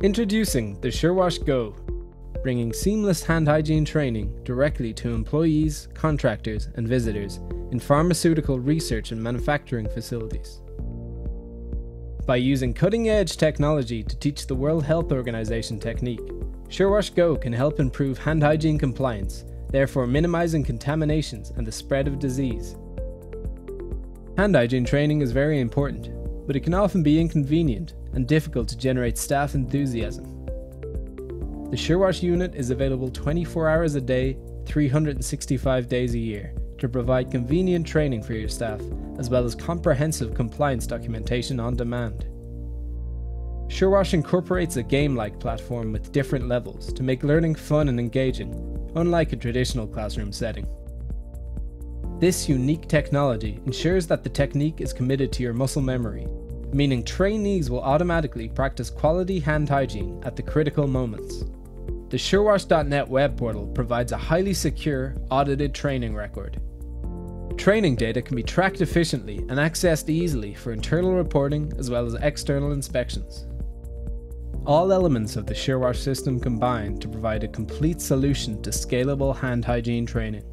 Introducing the SureWash Go, bringing seamless hand hygiene training directly to employees, contractors, and visitors in pharmaceutical research and manufacturing facilities. By using cutting edge technology to teach the World Health Organization technique, SureWash Go can help improve hand hygiene compliance, therefore minimizing contaminations and the spread of disease. Hand hygiene training is very important, but it can often be inconvenient and difficult to generate staff enthusiasm. The SureWash unit is available 24 hours a day, 365 days a year to provide convenient training for your staff, as well as comprehensive compliance documentation on demand. SureWash incorporates a game like platform with different levels to make learning fun and engaging, unlike a traditional classroom setting. This unique technology ensures that the technique is committed to your muscle memory, meaning trainees will automatically practice quality hand hygiene at the critical moments. The SureWash.net web portal provides a highly secure, audited training record. Training data can be tracked efficiently and accessed easily for internal reporting as well as external inspections. All elements of the SureWash system combine to provide a complete solution to scalable hand hygiene training.